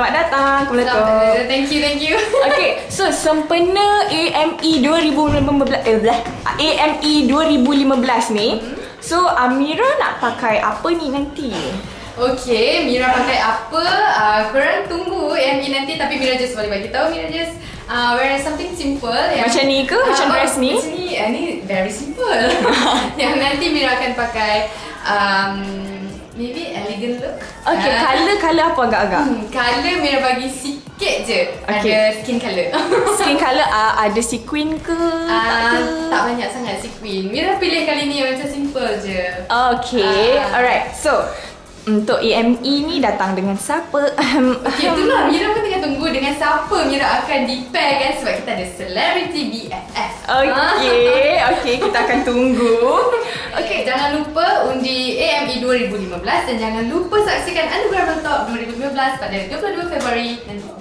Selamat datang ke Meletup. Selamat- Thank you, thank you. Okay, so sempena AME 2015 eh belah AME 2015 ni. So Amira nak pakai apa ni nanti? Okay, Mira pakai apa? Uh, korang tunggu AME nanti tapi Mira just boleh bagi tahu Mira just uh, wear something simple yang Macam ni ke? Macam Ah, dress ni? Macam ni, uh, ni very simple. yang nanti Mira akan pakai um, maybe elegant look. Okay, Ah. color color apa agak-agak? Hmm, colour Mira bagi sikit je Okay. Ada skin colour Skin color uh, ada sequin ke? tak Ah, ke? tak banyak sangat sequin Mira pilih kali ni yang macam simple je Okay, Ah. alright. So, untuk AME ni datang dengan siapa? Okay, itulah Mira pun tengah tunggu dengan siapa Mira akan di-pair kan Sebab kita ada celebrity BFF Okay, okay, kita akan tunggu. Okay, jangan lupa undi AME 2015 dan jangan lupa saksikan Anugerah Top 2015 pada 22 Februari nanti.